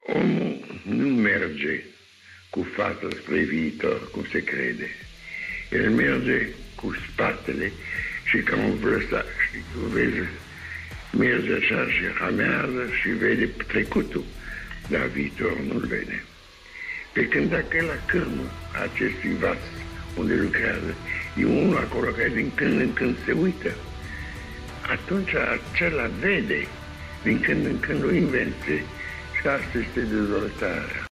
Omul nu merge cu fața spre viitor, cum se crede. El merge cu spatele și ca un vlăsac, știi, tu vezi, merge așa și ramează și vede trecutul, dar viitor nu-l vede. Pe când dacă la cârmul acestui vas unde lucrează, e unul acolo care din când în când se uită, atunci acela vede din când în când o invenție și asta este dezvoltarea.